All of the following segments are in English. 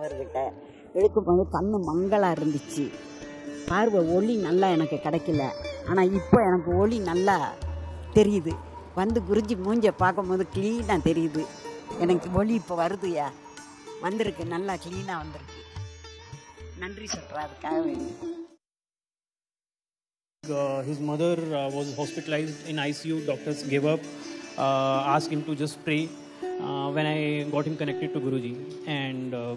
அவர்கிட்ட எடுக்கும்போது கண்ணு மங்கலாக இருந்துச்சு. பார்வை ஒளி நல்லா எனக்கு கிடைக்கல. ஆனால் இப்போ எனக்கு ஒளி நல்லா தெரியுது. வந்து குருஜி மூஞ்ச பார்க்கும்போது க்ளீனாக தெரியுது. எனக்கு ஒளி இப்போ வருதுயா? வந்திருக்கு. நல்லா க்ளீனாக வந்திருக்கு. நன்றி சொல்கிறேன் அதுக்காக வேண்டி. Uh, his mother uh, was hospitalized in ICU. Doctors gave up, uh, asked him to just pray. Uh, when I got him connected to Guruji, and uh,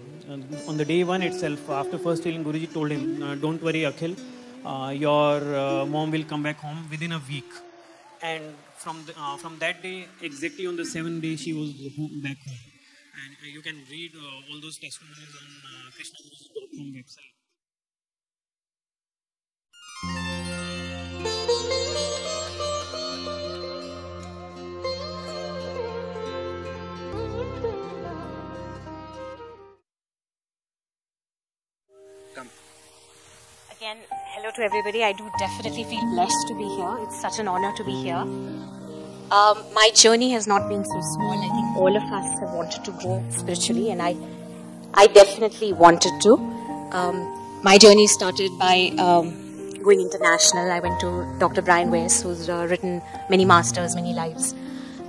on the day one itself, after first healing, Guruji told him, uh, "Don't worry, Akhil. Uh, your uh, mom will come back home within a week." And from the, uh, from that day, exactly on the seventh day, she was back home. And you can read all those testimonies on uh, KrishnaGuruji.com website. Again, hello to everybody. I do definitely feel blessed to be here. It's such an honor to be here. Um, my journey has not been so small. I think all of us have wanted to grow spiritually, and I, I definitely wanted to. Um, my journey started by um, going international. I went to Dr. Brian Weiss, who's uh, written many masters, many lives.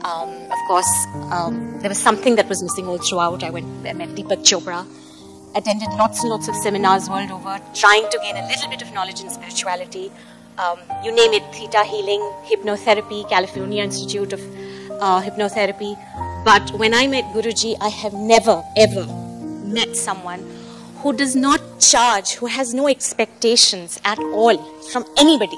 Um, of course, um, there was something that was missing all throughout. I went, I met Deepak Chopra, attended lots and lots of seminars world over, trying to gain a little bit of knowledge in spirituality. Um, you name it, theta healing, hypnotherapy, California Institute of uh, Hypnotherapy. But when I met Guruji, I have never ever met someone who does not charge, who has no expectations at all from anybody.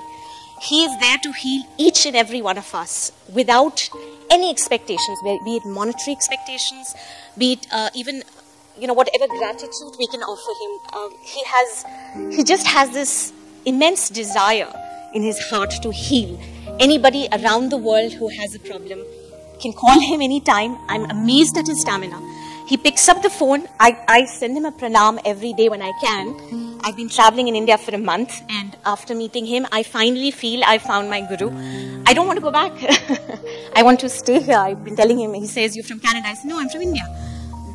He is there to heal each and every one of us without any expectations, be it monetary expectations, be it uh, even you know whatever gratitude we can offer him. Um, he has, he just has this immense desire in his heart to heal anybody around the world who has a problem. Can call him anytime. I'm amazed at his stamina. He picks up the phone. I, I send him a pranam every day when I can. I've been traveling in India for a month, and after meeting him, I finally feel I found my guru. I don't want to go back. I want to stay here. I've been telling him, he says, You're from Canada. I said, No, I'm from India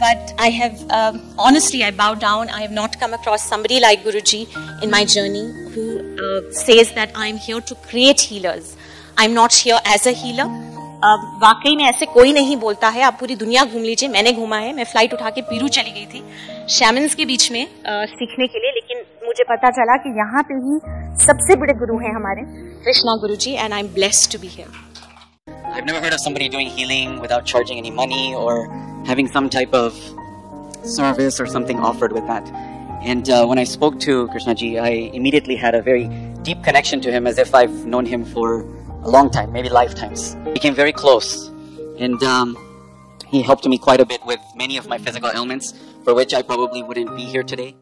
But I have, um, honestly, I bow down. I have not come across somebody like Guruji in my journey who uh, says that I'm here to create healers. I'm not here as a healer. अब वाकई में ऐसे कोई नहीं बोलता है आप पूरी दुनिया घूम लीजिए मैंने घूमा है मैं फ्लाइट उठा के पीरू चली गई थी शैमन्स के बीच में अ, सीखने के लिए लेकिन मुझे पता चला कि यहाँ पे ही सबसे बड़े गुरु हैं हमारे Krishna Guru ji and I am blessed to be here I've never heard of somebody doing healing without charging any money or having some type of service or something offered with that. And uh, when I spoke to Krishnaji, I immediately had a very deep connection to him as if I've known him for a long time, maybe lifetimes. Became very close. And um, he helped me quite a bit with many of my physical ailments, for which I probably wouldn't be here today.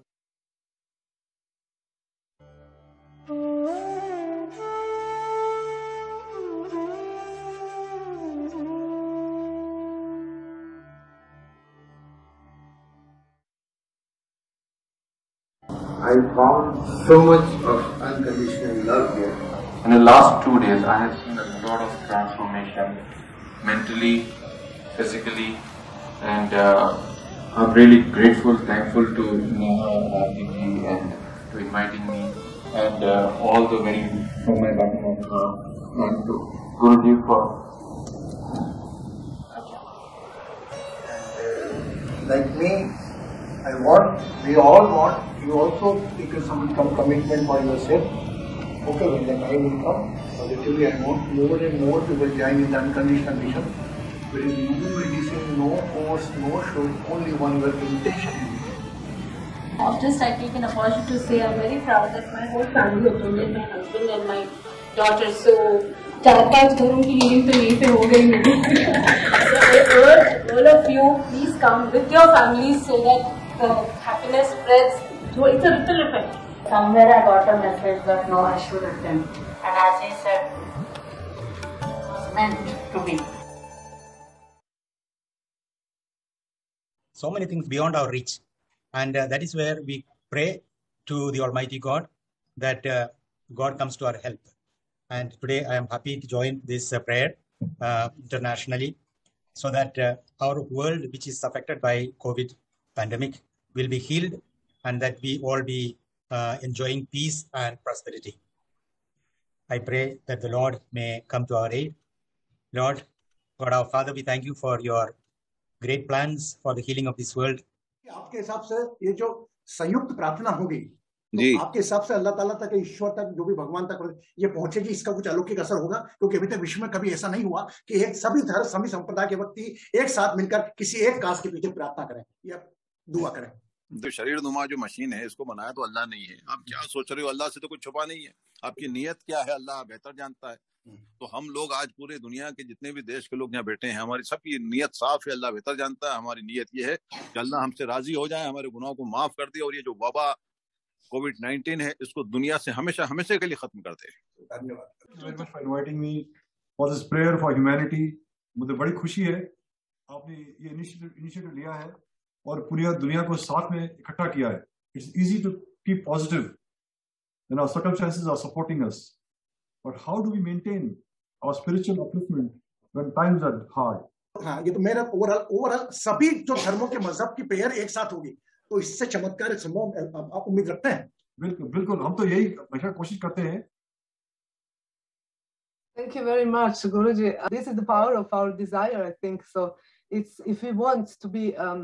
I found so much of unconditional love here. In the last two days, I have seen a lot of transformation mentally, physically, and uh, I'm really grateful, thankful to Neha, Abhijit, and to inviting me, and uh, all the very from my bottom of uh, and to Guruji for Like me, I want, we all want, you also take some, some commitment for yourself. Okay, when the time will come, positively I want more and more people join in the unconditional mission. There is no medicine, no course, no show, only one word intention. Just I take an opportunity to say I'm very proud that my whole family attended, my husband and my daughter. So चार पांच घरों की healing तो यहीं पे हो गई होगी So I urge all of you, please come with your families so that the happiness spreads. so it's a ripple effect. Somewhere I got a message that no, I should attend. And as he said, it was meant to be. so many things beyond our reach. And uh, that is where we pray to the Almighty God that uh, God comes to our help. And today I am happy to join this uh, prayer uh, internationally so that uh, our world, which is affected by COVID pandemic, will be healed and that we all be uh, enjoying peace and prosperity. I pray that the Lord may come to our aid. Lord, God our Father, we thank you for your great plans for the healing of this world. आपके हिसाब से ये जो संयुक्त प्रार्थना होगी जी। तो आपके हिसाब से अल्लाह ताला तक ईश्वर तक जो भी भगवान तक ये पहुंचेगी इसका कुछ अलौकिक असर होगा क्योंकि अभी तक विश्व में कभी ऐसा नहीं हुआ कि एक सभी धर्म सभी संप्रदाय के व्यक्ति एक साथ मिलकर किसी एक काज के पीछे प्रार्थना करें या दुआ करें तो शरीर नुमा जो मशीन है इसको बनाया तो अल्लाह नहीं है। आप क्या सोच रहे हो? अल्लाह से तो कुछ छुपा नहीं है। आपकी नीयत क्या है? अल्लाह बेहतर जानता है। तो हम लोग आज पूरे दुनिया के जितने भी देश के लोग यहाँ बैठे हैं हमारी सबकी नीयत साफ़ है अल्लाह बेहतर जानता है। हमारी नीयत ये है कि अल्लाह हमसे राज़ी हो जाए हमारे गुनाहों को माफ़ कर दे और ये जो वबा कोविड नाइन्टीन है इसको दुनिया से हमेशा हमेशा के लिए खत्म कर दे. मुझे बड़ी खुशी है। आपने ये इनिशिएटिव लिया है। और पूरी दुनिया को साथ में इकट्ठा किया है। It's easy to keep positive and our circumstances are supporting us but how do we maintain our spiritual upliftment when times hard हाँ ये तो मेरा ओवरऑल ओवरऑल सभी जो धर्मों के मज़हब की प्रेयर एक साथ होगी तो इससे चमत्कार उम्मीद रखते हैं? बिल्कुल बिल्कुल। हम तो यही हमेशा कोशिश करते हैं। Thank you very much, Guruji. This is the power of our desire, I think. So, it's if we want to be um,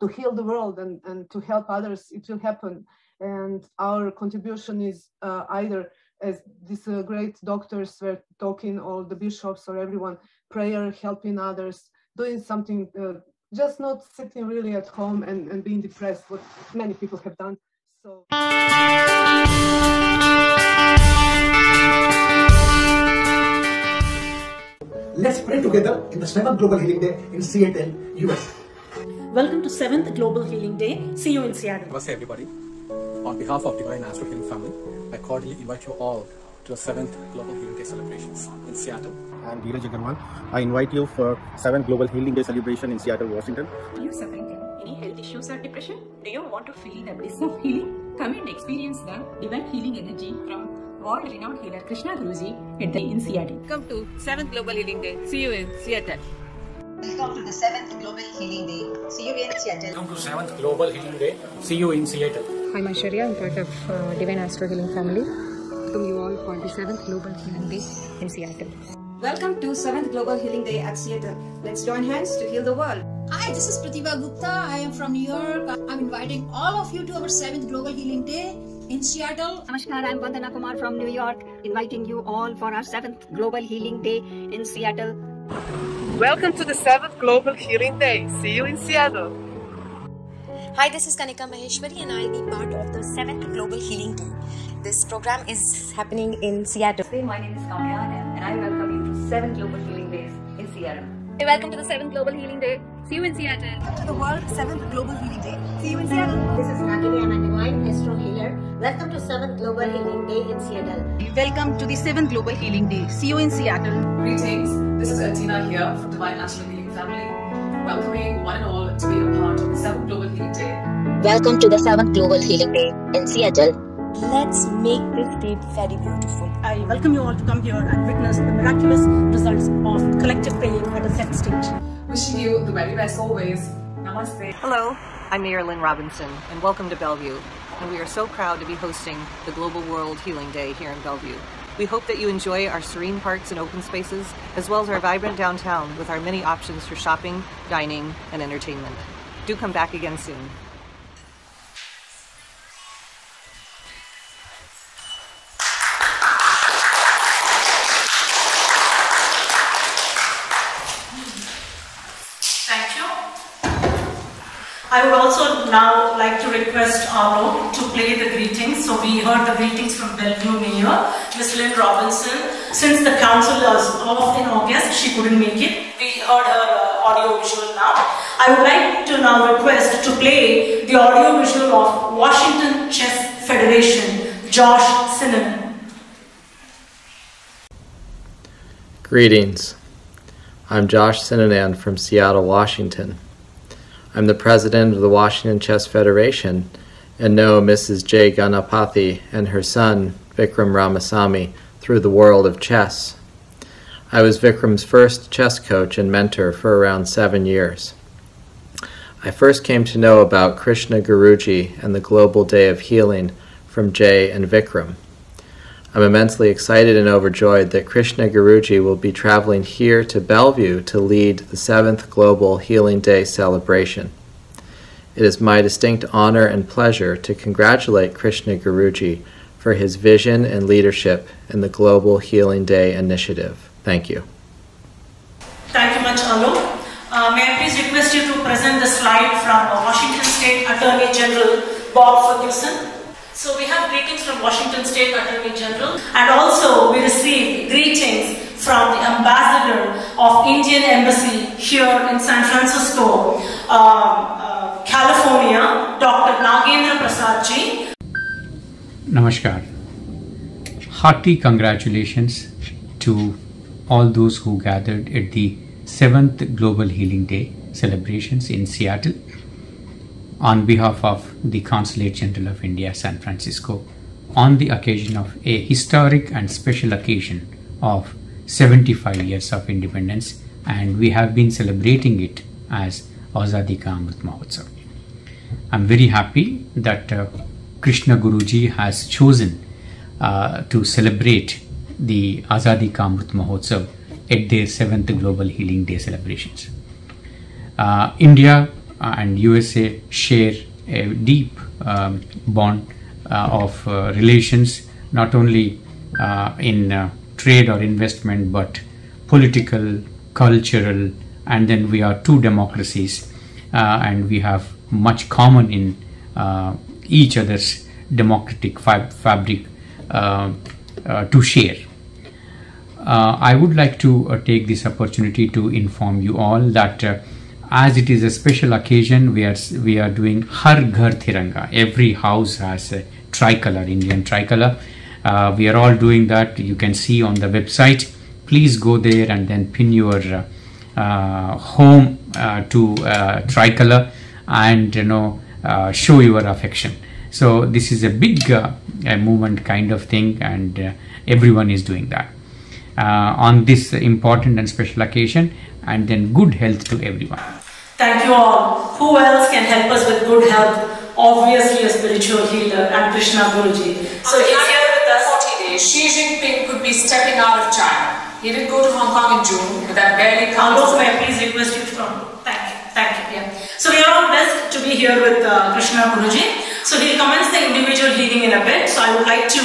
to heal the world and, and to help others, it will happen. And our contribution is uh, either as these uh, great doctors were talking, or the bishops or everyone, prayer, helping others, doing something, uh, just not sitting really at home and, and being depressed, what many people have done. So. Let's pray together in the seventh Global Healing Day in Seattle, US. Welcome to 7th Global Healing Day. See you in Seattle. Namaste, everybody. On behalf of Divine Astro Healing Family, I cordially invite you all to the 7th Global Healing Day celebrations in Seattle. I'm Dheeraj Agarwal. I invite you for 7th Global Healing Day celebration in Seattle, Washington. Are you suffering from any health issues or depression? Do you want to feel the bliss of healing? Come and experience the divine healing energy from world-renowned healer Krishna Guruji at the in Seattle. Come to 7th Global Healing Day. See you in Seattle. Welcome to the 7th Global Healing Day. See you in Seattle. Welcome to 7th Global Healing Day. See you in Seattle. Hi, I'm Aishwarya. I'm part of uh, Divine Astro Healing Family. Welcome you all for the 7th Global Healing Day in Seattle. Welcome to 7th Global Healing Day at Seattle. Let's join hands to heal the world. Hi, this is Pratibha Gupta. I am from New York. I'm inviting all of you to our 7th Global Healing Day in Seattle. Namaskar, I'm Vandana Kumar from New York, inviting you all for our 7th Global Healing Day in Seattle. Welcome to the 7th Global Healing Day. See you in Seattle. Hi, this is Kanika Maheshwari, and I'll be part of the 7th Global Healing Day. This program is happening in Seattle. My name is Kamya, and I welcome you to 7 Global Healing Days in Seattle. Hey, welcome to the 7th Global Healing Day. See you in Seattle. Welcome to the World 7th Global Healing Day. See you in Seattle. This is Nakini. I'm a Divine Astro Healer. Welcome to 7th Global Healing Day in Seattle. Welcome to the 7th Global Healing Day. See you in Seattle. Greetings. This is Atina here from Divine Astro Healing Family, welcoming one and all to be a part of the 7th Global Healing Day. Welcome to the 7th Global Healing Day in Seattle. Let's make this day very beautiful. I welcome you all to come here and witness the miraculous results of collective praying at a set stage. Wishing you the very best always. Namaste. Hello, I'm Mayor Lynn Robinson, and welcome to Bellevue. And we are so proud to be hosting the Global World Healing Day here in Bellevue. We hope that you enjoy our serene parks and open spaces, as well as our vibrant downtown with our many options for shopping, dining, and entertainment. Do come back again soon. I would also now like to request Arlo to play the greetings. So we heard the greetings from Bellevue Mayor, Ms. Lynn Robinson. Since the council was off in August, she couldn't make it. We heard her uh, audio visual now. I would like to now request to play the audio visual of Washington Chess Federation, Josh Sinanan. Greetings. I'm Josh Sinanan from Seattle, Washington. I'm the president of the Washington Chess Federation and know Mrs. J. Ganapathy and her son, Vikram Ramasamy, through the world of chess. I was Vikram's first chess coach and mentor for around seven years. I first came to know about Krishna Guruji and the Global Day of Healing from Jay and Vikram. I'm immensely excited and overjoyed that Krishna Guruji will be traveling here to Bellevue to lead the 7th Global Healing Day celebration. It is my distinct honor and pleasure to congratulate Krishna Guruji for his vision and leadership in the Global Healing Day initiative. Thank you. Thank you much, Alo. Uh, may I please request you to present the slide from uh, Washington State Attorney General Bob Ferguson. So we have greetings from Washington State Attorney General and also we received greetings from the Ambassador of Indian Embassy here in San Francisco, um, uh, California, Dr. Nagendra Prasadji. Namaskar. Hearty congratulations to all those who gathered at the 7th Global Healing Day celebrations in Seattle on behalf of the Consulate General of India, San Francisco, on the occasion of a historic and special occasion of 75 years of independence, and we have been celebrating it as Azadi Ka Amrit Mahotsav. I'm very happy that uh, Krishna Guruji has chosen uh, to celebrate the Azadi Ka Amrit Mahotsav at their 7th Global Healing Day celebrations. Uh, India and USA share a deep um, bond uh, of uh, relations, not only uh, in trade or investment, but political, cultural, and then we are two democracies, and we have much common in each other's democratic fab fabric to share. Uh, I would like to uh, take this opportunity to inform you all that uh, as it is a special occasion, we are we are doing Har Ghar Tiranga. Every house has a tricolor, Indian tricolor. Uh, we are all doing that. You can see on the website. Please go there and then pin your uh, home uh, to uh, tricolor and you know uh, show your affection. So this is a big uh, movement kind of thing, and everyone is doing that. on this important and special occasion, and then good health to everyone. Thank you all. Who else can help us with good health? Obviously a spiritual healer and Krishna Guruji. So he's here with us. 40 days, Xi Jinping could be stepping out of China. He didn't go to Hong Kong in June, but that barely counts. Also, may I please request you from? Thank you. Thank you. Yeah. So we are all blessed to be here with uh, Krishna Guruji. So he'll commence the individual healing in a bit. So I would like to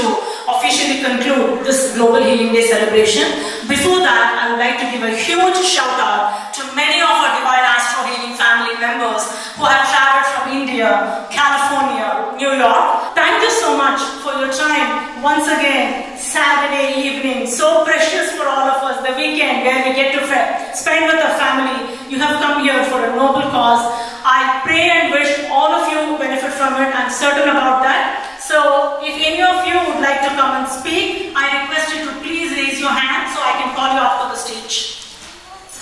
officially conclude this Global Healing Day celebration. Before that, I would like to give a huge shout out to many of our Divine Astro Healing family members who have traveled from India, California, New York. Thank you so much for your time. Once again, Saturday evening, so precious for all of us, the weekend where we get to spend with our family. You have come here for a noble cause. I pray and wish all of you benefit from it. I'm certain about that. So if any of you would like to come and speak, I request you to please raise your hand so I can call you up to the stage.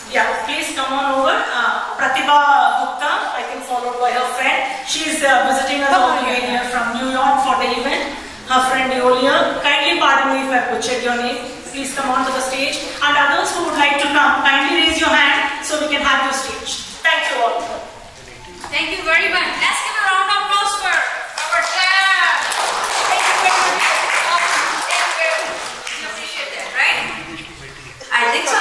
Yeah, please come on over. Uh, Pratibha Gupta, I think followed by her friend. She's uh, visiting us all the way here from New York for the event. Her friend Eolia. Kindly pardon me if I butchered your name. Please come on to the stage. And others who would like to come, kindly raise your hand so we can have you stage. Thank you all. Thank you very much. Let's give a round of applause for our class. Thank you very much. Thank you very much. You appreciate that, right? I think so.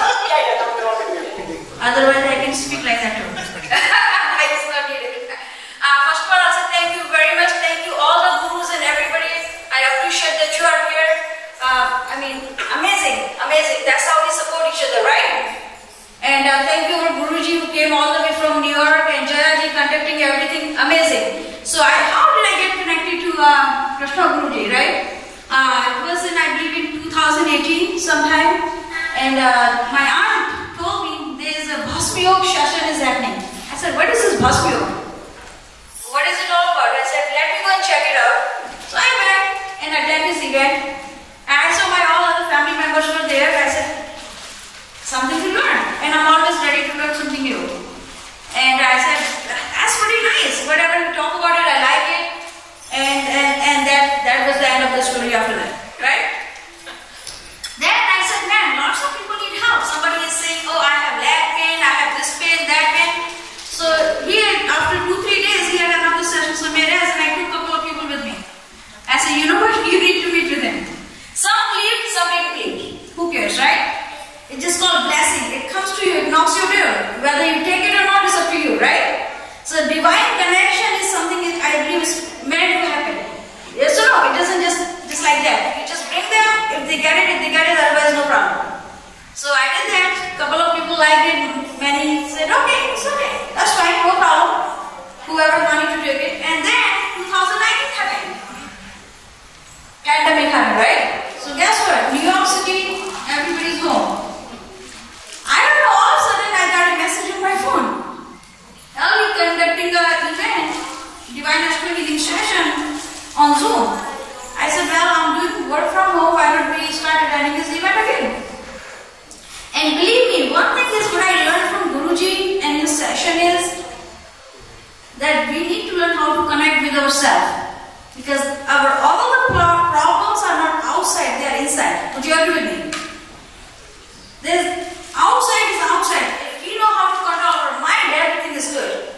Otherwise, I can speak like that. I just not need it. Uh, first of all, I'll say thank you very much. Thank you all the gurus and everybody. I appreciate that you are here. Uh, I mean, amazing, amazing. That's how we support each other, right? And uh, thank you, our Guruji, who came all the way from New York, and Jayaji conducting everything amazing. So I, how did I get connected to uh, Krishna Guruji, right? Uh, it was in, I believe, in 2018 sometime. And uh, my aunt a Bhasma Yoga session is happening. I said, what is this Bhasma Yoga? What is it all about? I said, let me go and check it out. So I went and attended this event. And I saw my all other family members were there. I said, something to learn. And I'm always ready to learn something new. And I said, that's pretty nice. Whatever you talk about it, I like it. And, and, and that, that was the end of the story after that. Right? Then I said, man, lots of people need help. Somebody is saying, oh, I have leg this pain, that pain. So here, after two, three days, he had another session. So Mehrez, and I took a couple of people with me. I said, you know what? You need to meet with him. Some leave, some didn't believe. Who cares, right? It's just called blessing. It comes to you, it knocks you down. Whether you take it or not is up to you, right? So divine connection is something that I believe is meant to happen. Yes or no? It doesn't just just like that. You just bring them. If they get it, if they get it, otherwise no problem. So I did that. Couple of people liked it. Many said, okay, it's okay. That's fine, no problem. Whoever wanted to take it. And then 2019 happened. Pandemic happened, right? So guess what? New York City, everybody's home. I don't know, all of a sudden I got a message on my phone. Now we're conducting an event, Divine Astro Healing Session on Zoom. I said, well, I'm doing work from home, why don't we start attending this event again? And believe me, one thing is what I learned from Guruji and his session is that we need to learn how to connect with ourselves. Because our all the problems are not outside, they are inside. Would you agree with me? There's outside is outside. If we know how to control our mind, everything is good.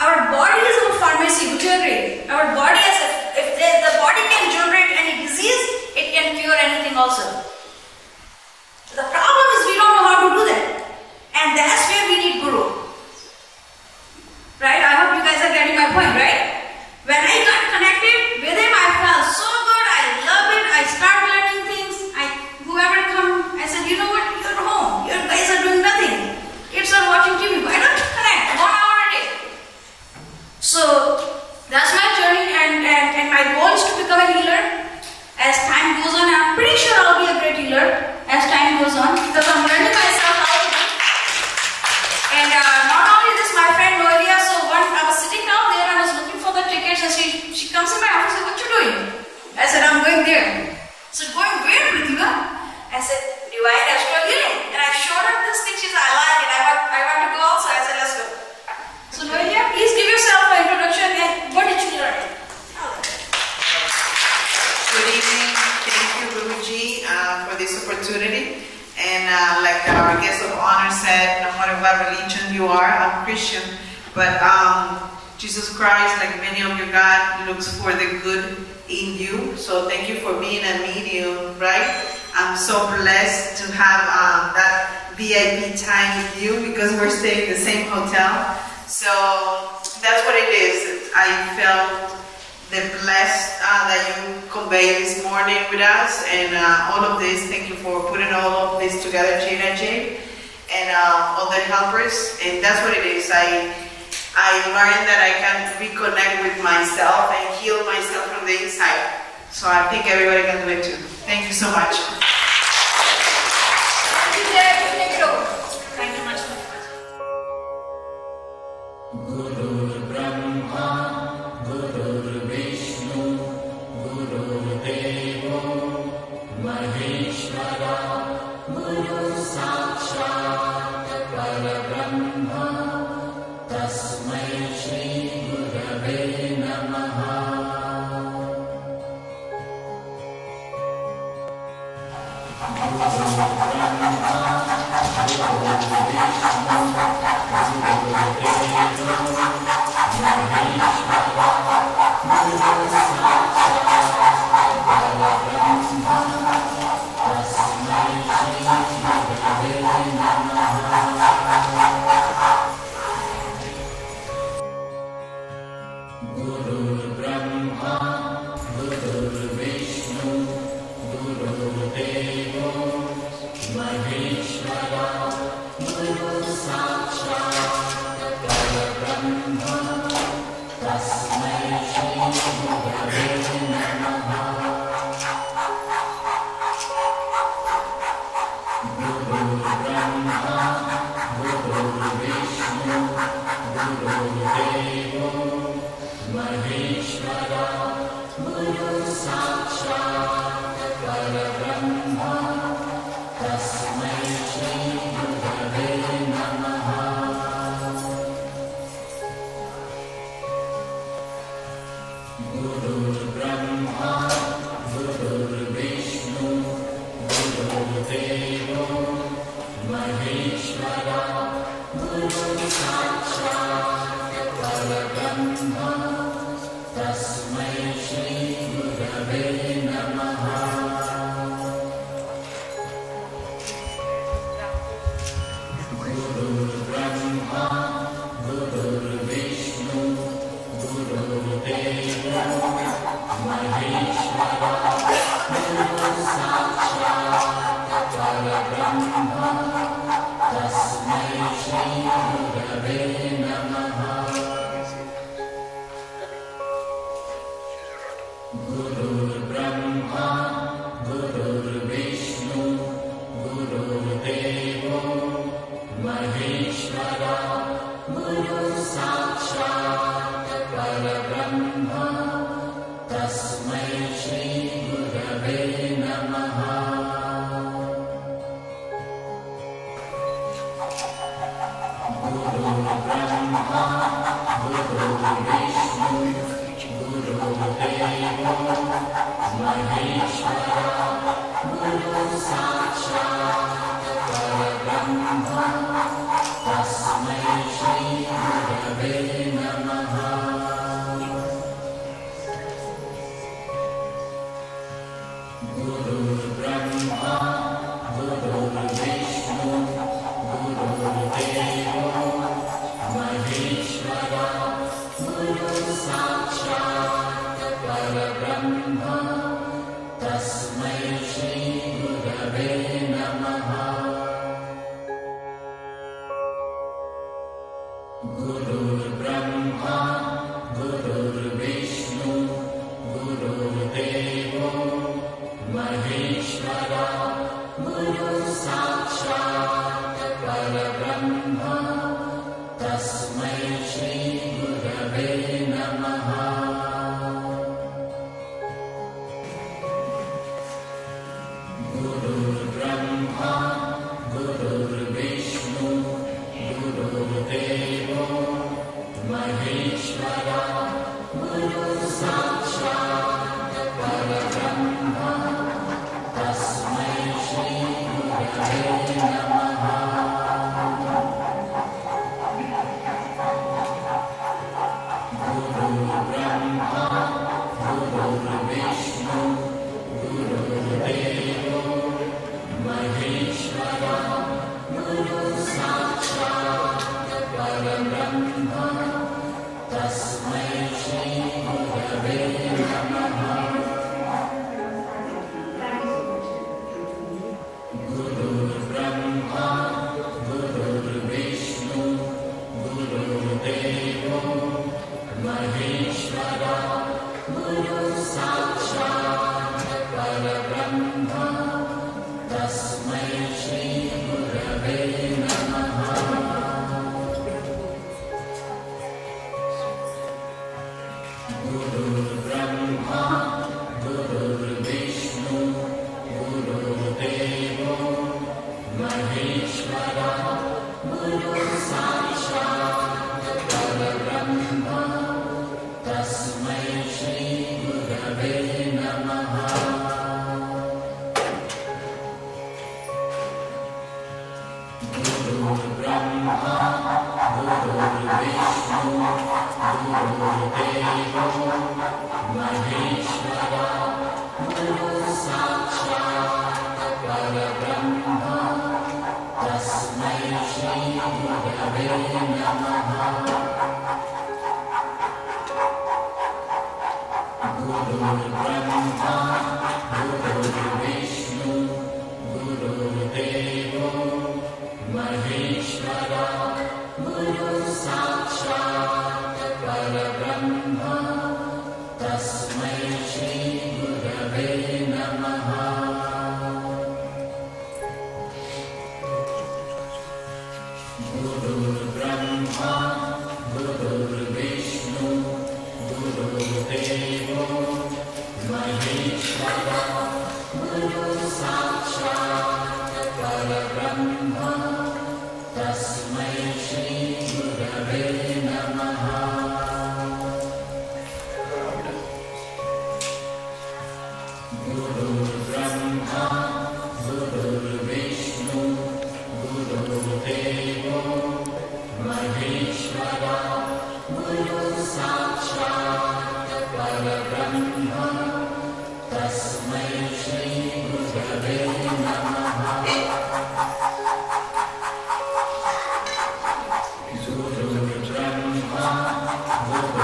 Our body is our pharmacy. Would you agree? Our body is if, the body can generate any disease, it can cure anything also. The problem is we don't know how to do that. And that's where we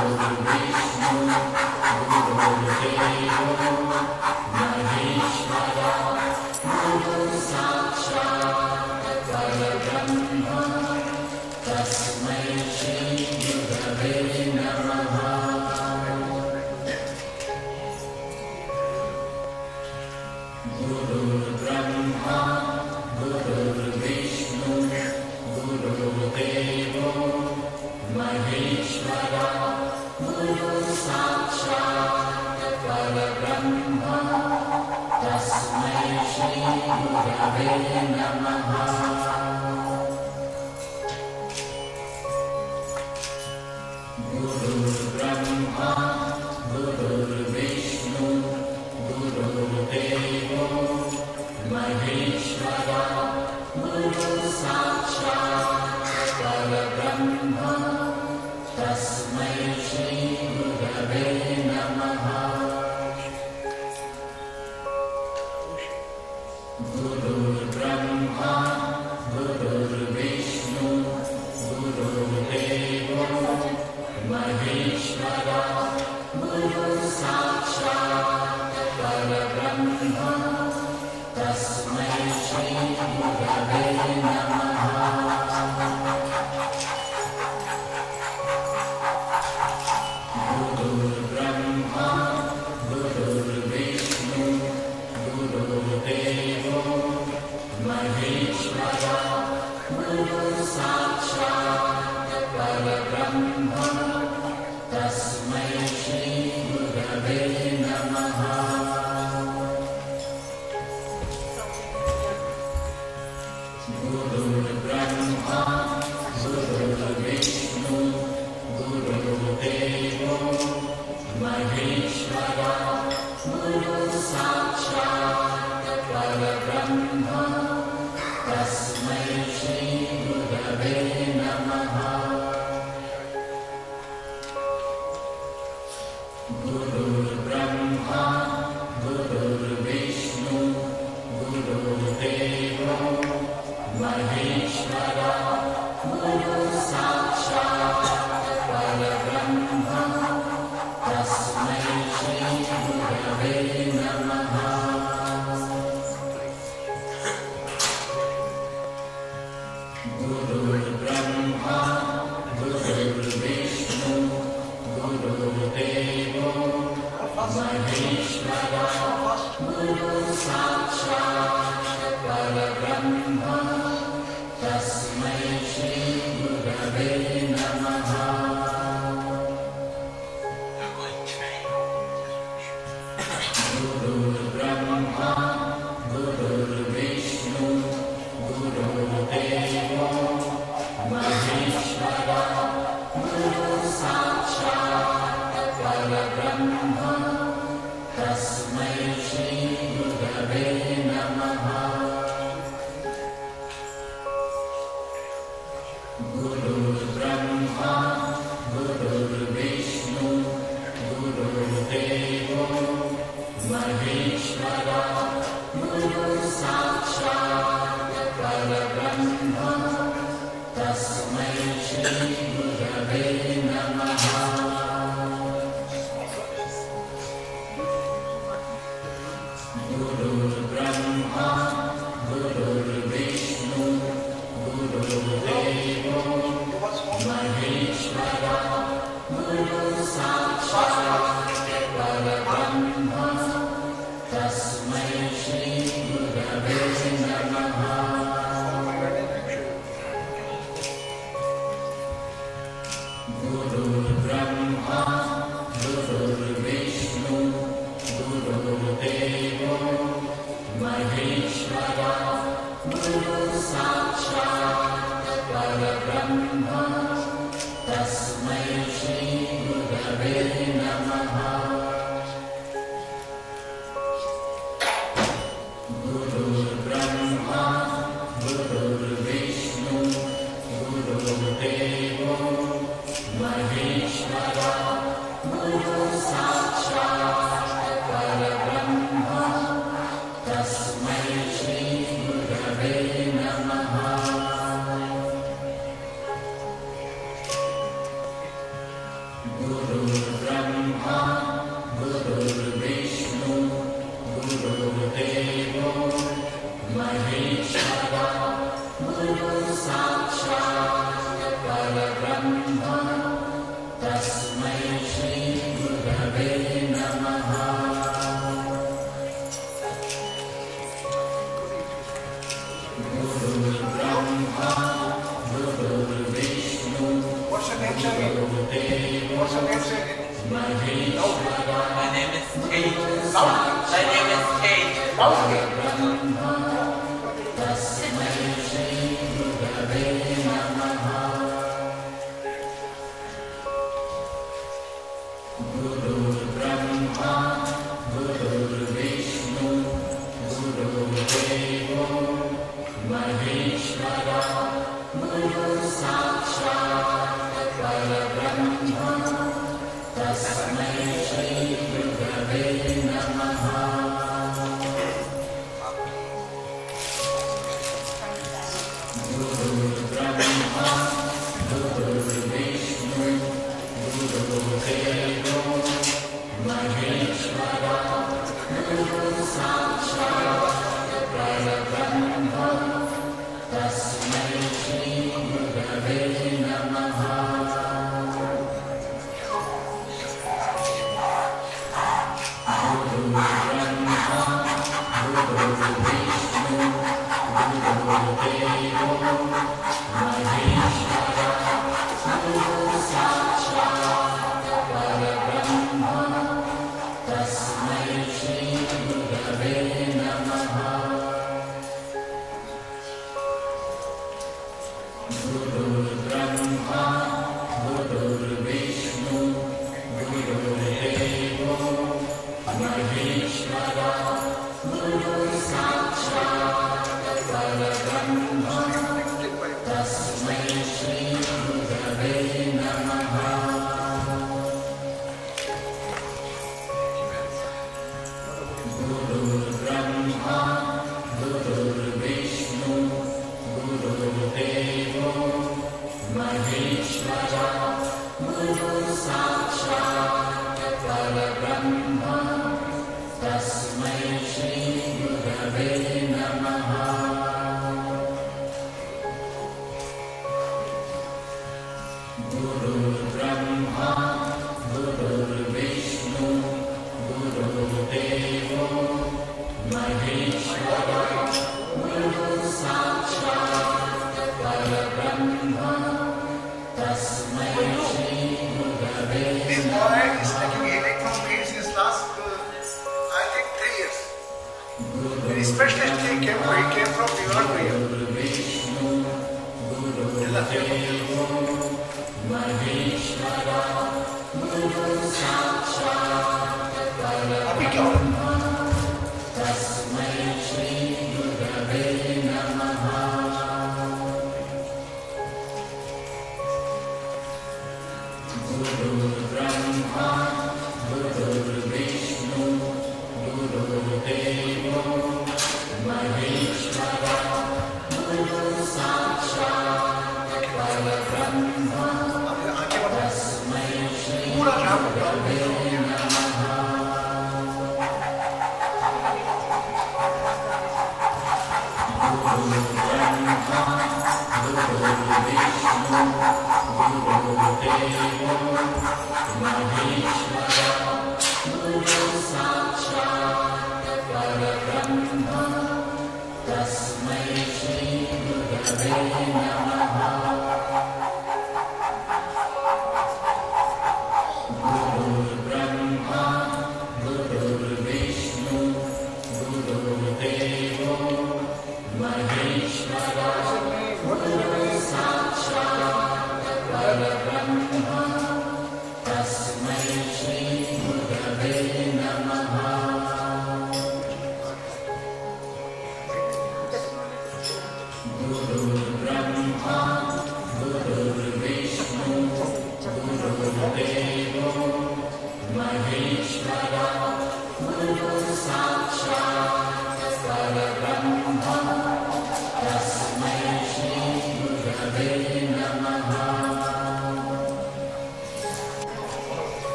Thank you. Brahma तस्मै श्रीगुरवे नमः।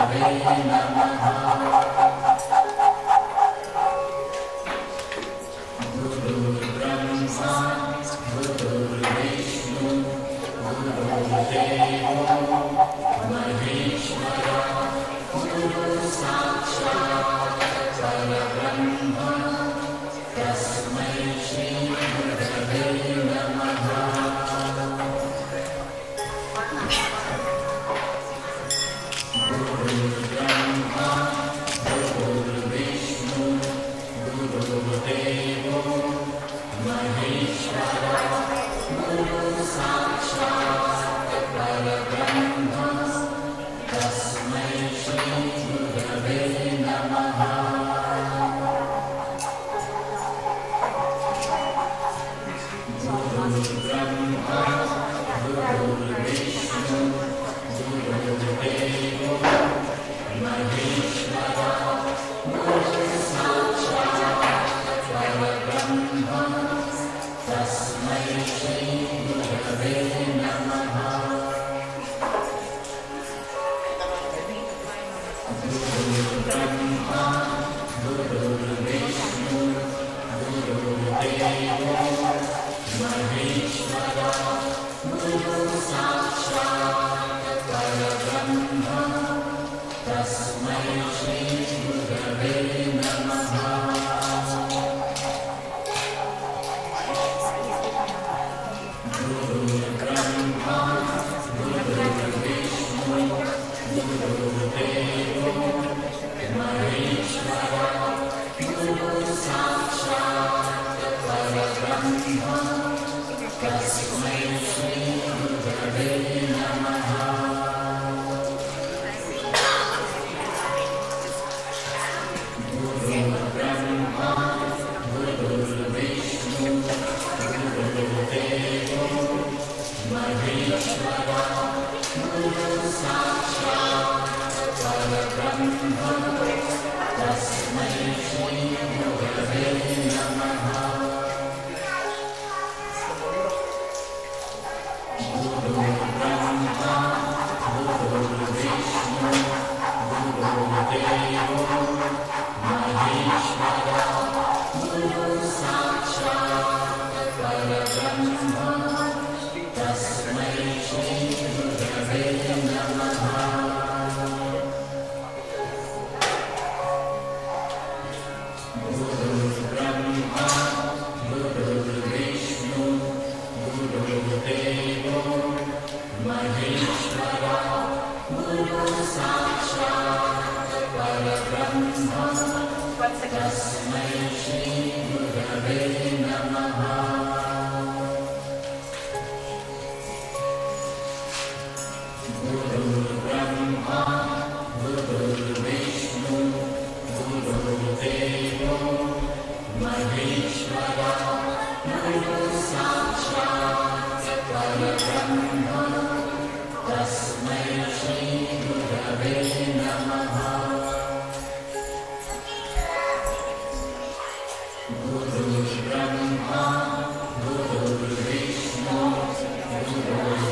Guru Sakshat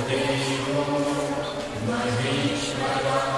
देवो महेश्वरा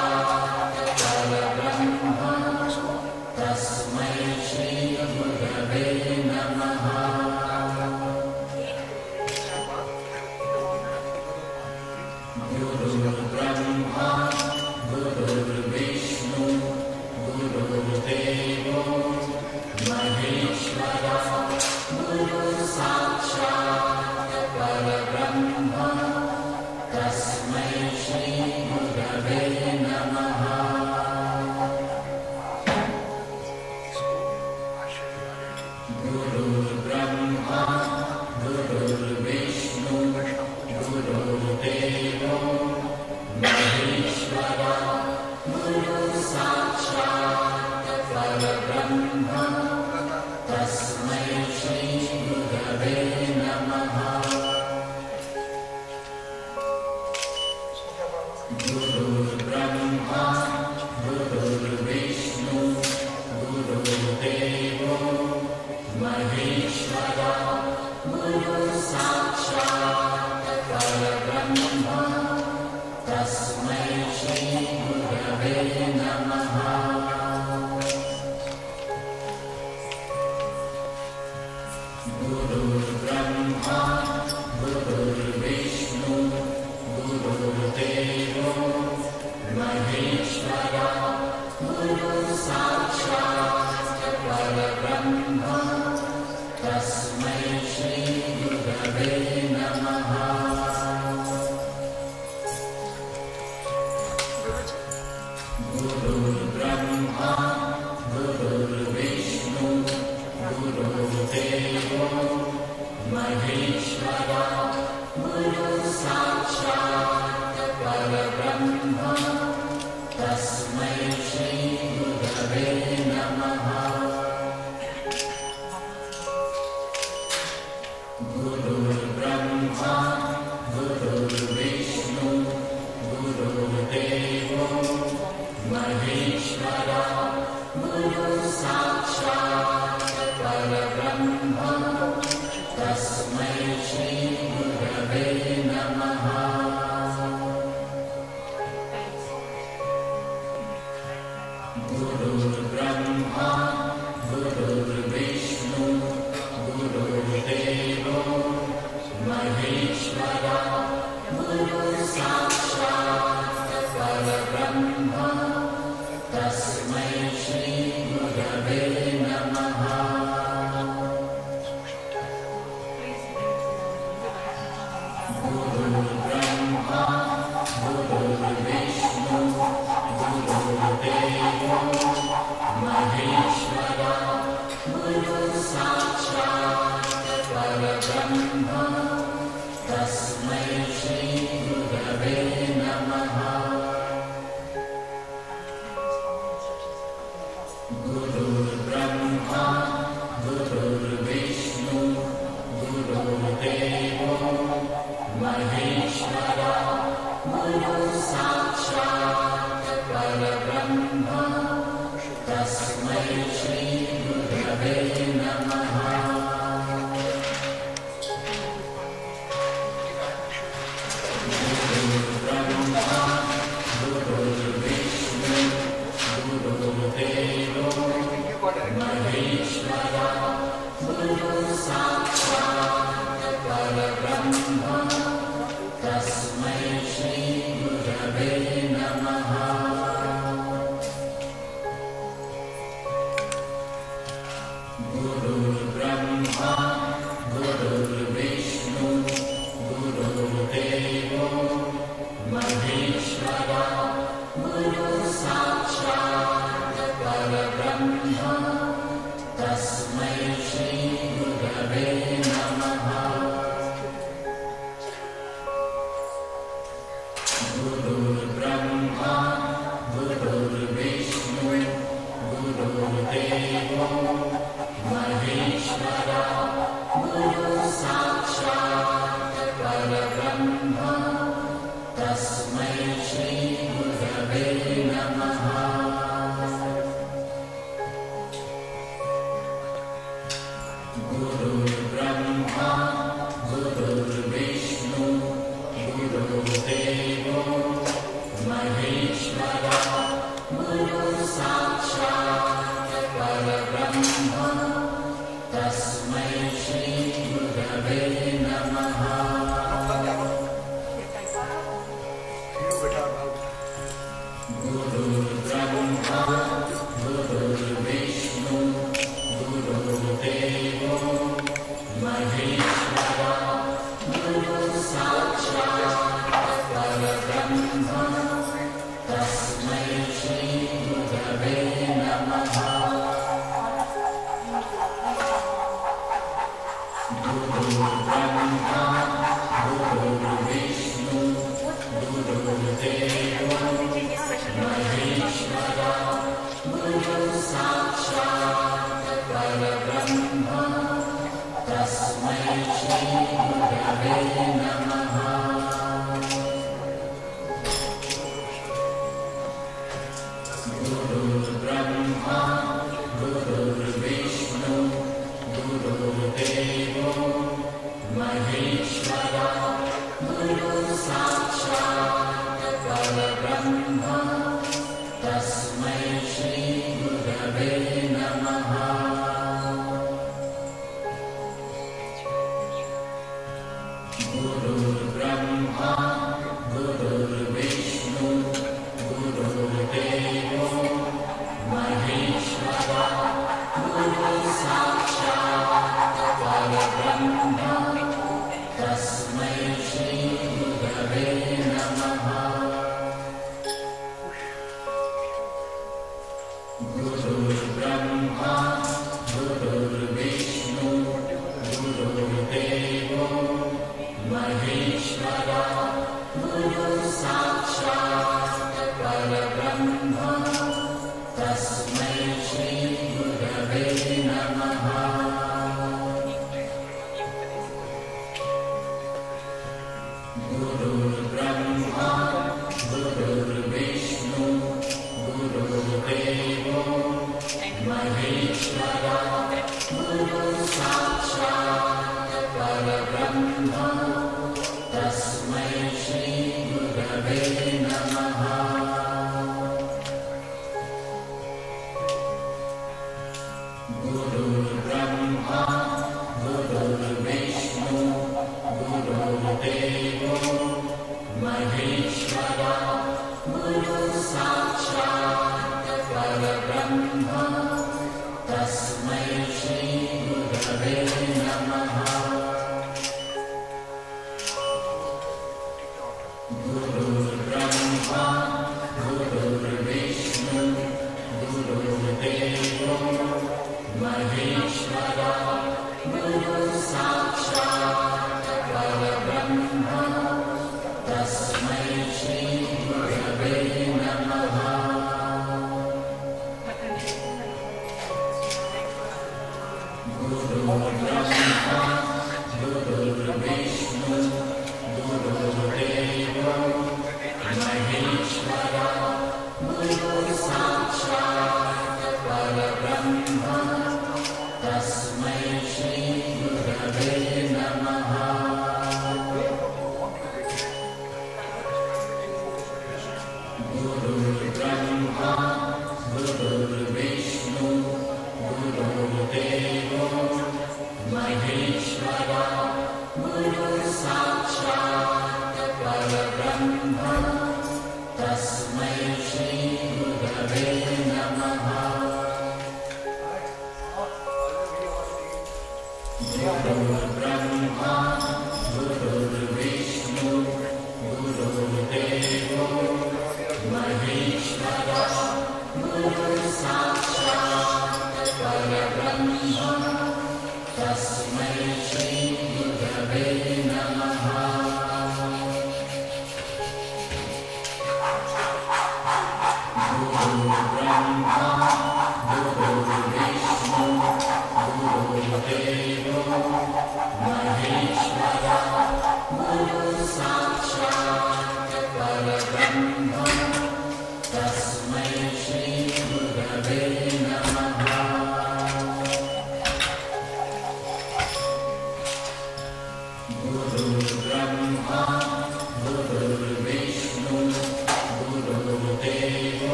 साक्षात् परब्रह्म तस्मै श्रीगुरवे नमः।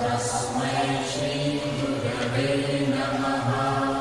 तस्मै श्रीगुरवे नमः।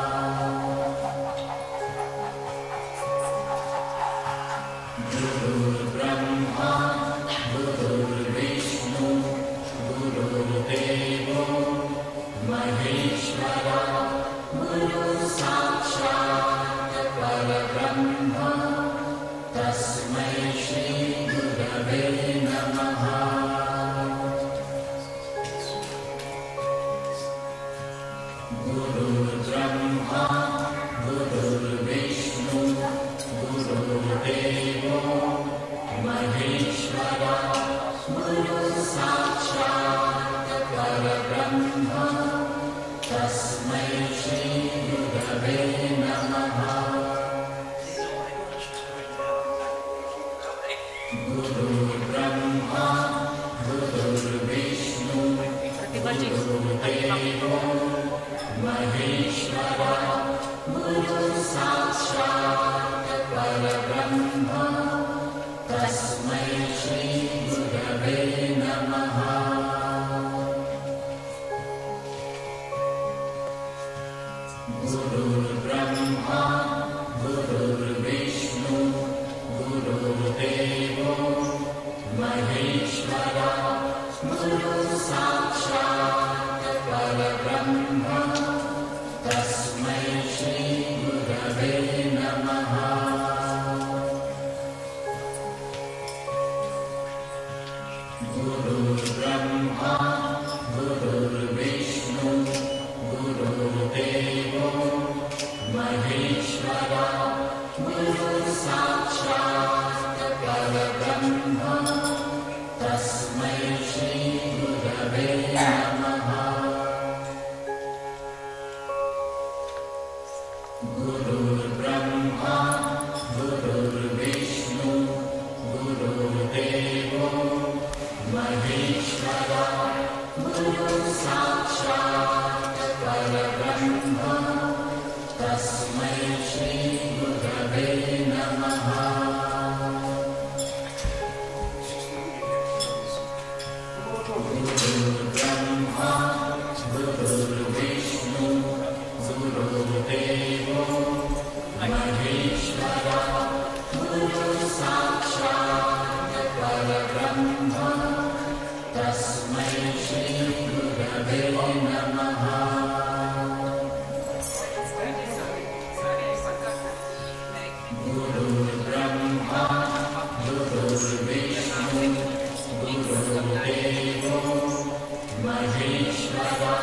Parabrahma